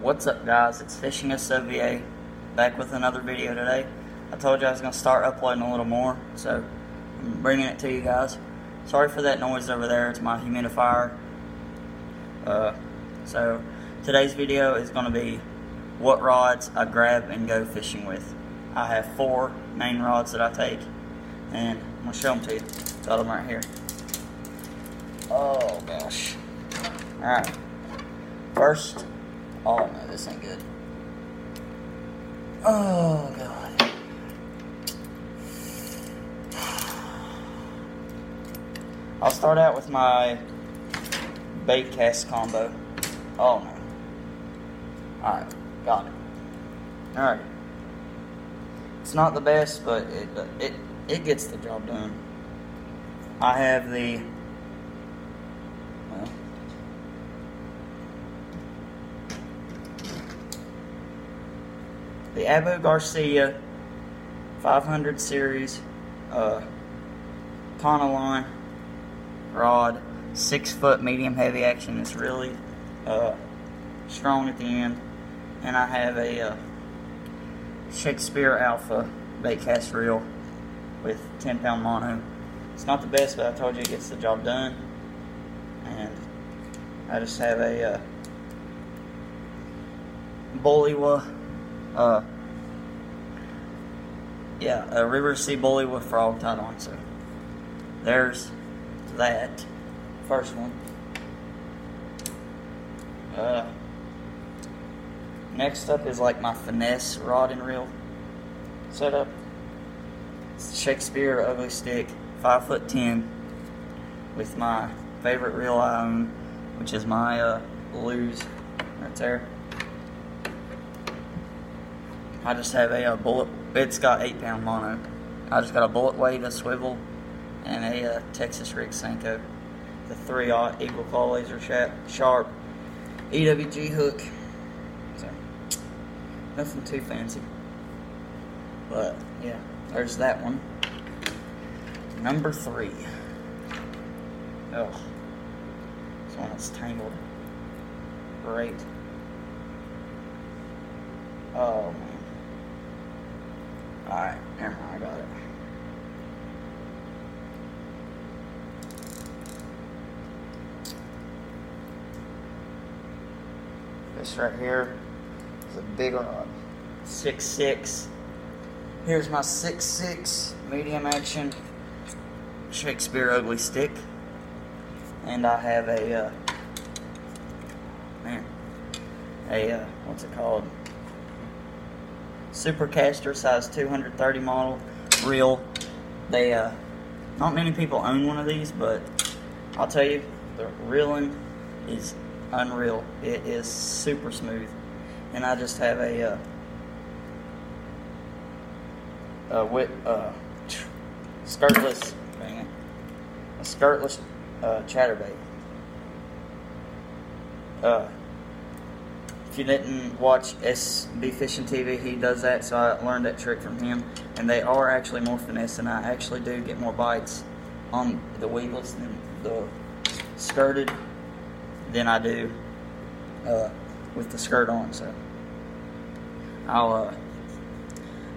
What's up guys, it's Fishing SWVA back with another video today. I told you I was going to start uploading a little more, so I'm bringing it to you guys. Sorry for that noise over there, it's my humidifier. Uh, so today's video is going to be what rods I grab and go fishing with. I have four main rods that I take, and I'm going to show them to you. Got them right here. Oh gosh. Alright. First, oh no, this ain't good. Oh god. I'll start out with my bait cast combo. Oh no. Alright, got it. Alright. It's not the best, but it, it, it gets the job done. I have the well, the Abu Garcia 500 series uh, rod, six foot medium heavy action. It's really uh, strong at the end, and I have a uh, Shakespeare Alpha bait cast reel with 10 pound mono. It's not the best, but I told you it gets the job done. And I just have a uh, uh, yeah, a River Sea Bully Wa frog tied on. So there's that first one. Uh, next up is like my finesse rod and reel setup. It's Shakespeare Ugly stick, five foot ten, with my favorite reel I own, which is my uh, Lew's right there. I just have a, a bullet. It's got eight pound mono. I just got a bullet weight, a swivel, and a uh, Texas rig Senko. The three aught eagle claw laser sharp EWG hook. So nothing too fancy. But yeah, there's that one. Number three. Oh, this one is tangled. Great. Oh man. Alright, never I got it. This right here is a big rod. Six six. Here's my six six medium action Shakespeare Ugly stick. And I have a, uh, man, a, uh, what's it called? Supercaster size 230 model reel. They, uh, not many people own one of these, but I'll tell you, the reeling is unreal. It is super smooth. And I just have a, uh, a whip, uh, skirtless, dang it, a skirtless uh, chatterbait. Uh, if you didn't watch SB Fishing TV, he does that, so I learned that trick from him. And they are actually more finesse, and I actually do get more bites on the weevils than the skirted than I do uh, with the skirt on. So I'll uh,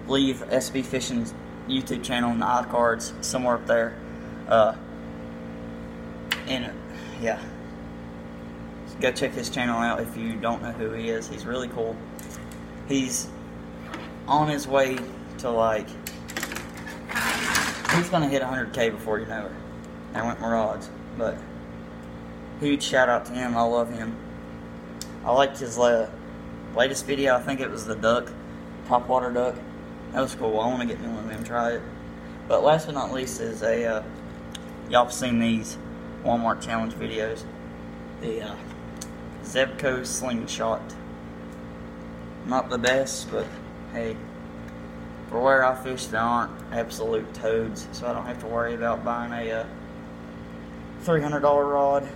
leave SB Fishing's YouTube channel in the iCards somewhere up there. Uh, and yeah, go check his channel out if you don't know who he is. He's really cool. He's on his way to like, he's gonna hit 100k before you know it. I went rods, but huge shout out to him. I love him. I liked his uh, latest video. I think it was the duck, top water duck. That was cool. I want to get me one of them, try it. But last but not least is a, uh, y'all have seen these Walmart challenge videos. The uh, Zebco Slingshot. Not the best, but hey, for where I fish, they aren't absolute toads, so I don't have to worry about buying a uh, $300 rod,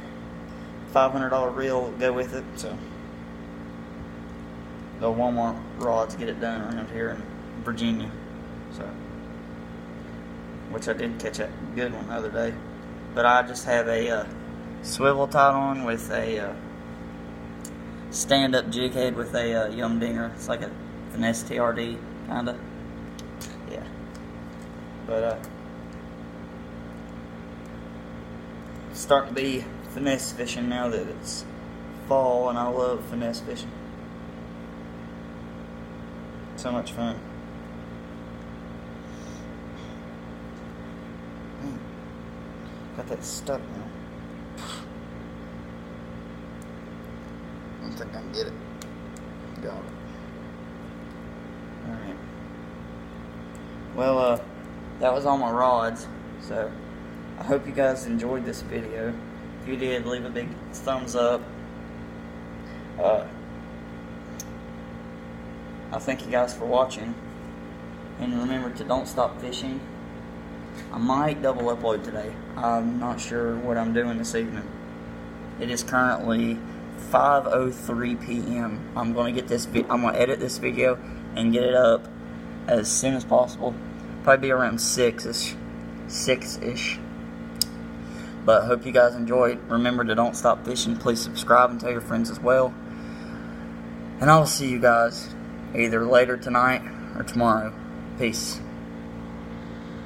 $500 reel go with it. So the Walmart rods get it done around here in Virginia. So, which I did catch a good one the other day. But I just have a uh, swivel tied on with a uh, stand-up jig head with a uh, Yum Dinger. It's like a finesse TRD, kinda. Yeah. But, uh, starting to be finesse fishing now that it's fall and I love finesse fishing. So much fun. Got that stuck now. I think I can get it. Got it. Alright. Well, uh, that was all my rods. So, I hope you guys enjoyed this video. If you did, leave a big thumbs up. Uh, I thank you guys for watching. And remember to don't stop fishing. I might double upload today. I'm not sure what I'm doing this evening. It is currently 5:03 p.m. I'm to get this. I'm going to edit this video and get it up as soon as possible. Probably be around six ish, six ish. But hope you guys enjoyed. Remember to don't stop fishing. Please subscribe and tell your friends as well. And I will see you guys either later tonight or tomorrow. Peace.